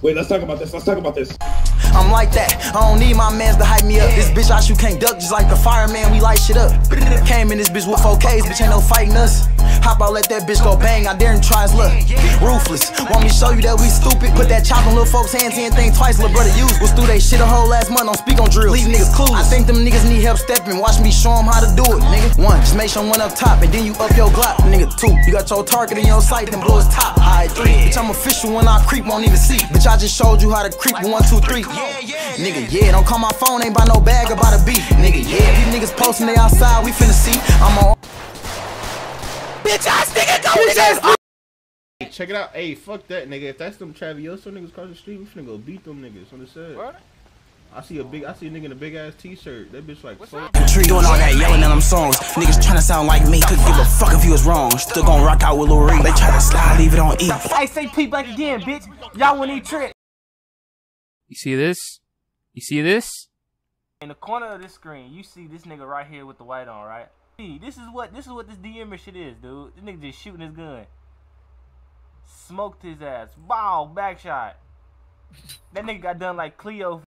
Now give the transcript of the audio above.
Wait, let's talk about this. Let's talk about this. I'm like that. I don't need my mans to hype me up. This bitch, I shoot can't duck just like the fireman. We light shit up. Came in this bitch with 4Ks, bitch ain't no fighting us. Hop out, let that bitch go bang. I dare him try his luck. Want me show you that we stupid? Put that chop on little folks' hands and think twice. Little brother use was through they shit a whole last month. Don't speak on drill. Leave niggas clueless. I think them niggas need help stepping. Watch me show them how to do it, nigga. One, just make sure one up top and then you up your Glock, nigga. Two, you got your target in your sight, then blow his top. Alright, three. Bitch, I'm official when I creep, won't even see. Bitch, I just showed you how to creep. One, two, three. Nigga, yeah, don't call my phone, ain't buy no bag about a beat. Nigga, yeah, these niggas posting they outside, we finna see. I'm on. Bitch ass nigga, go bitch Hey, check it out. Hey, fuck that nigga. If that's them Travioso niggas across the street, we finna go beat them niggas on the set. What? I see a big, I see a nigga in a big ass t-shirt. That bitch like, fuck. Tree doing all that yelling in them songs. Niggas trying to sound like me, could give a fuck if you was wrong. Still gon' rock out with Lil Reed. They try to slide, leave it on E. Hey, say P back again, bitch. Y'all want eat trick. You see this? You see this? In the corner of this screen, you see this nigga right here with the white on, right? See, this is what this is what this DM shit is, dude. This nigga just shooting his gun. Smoked his ass. Wow, back shot. That nigga got done like Cleo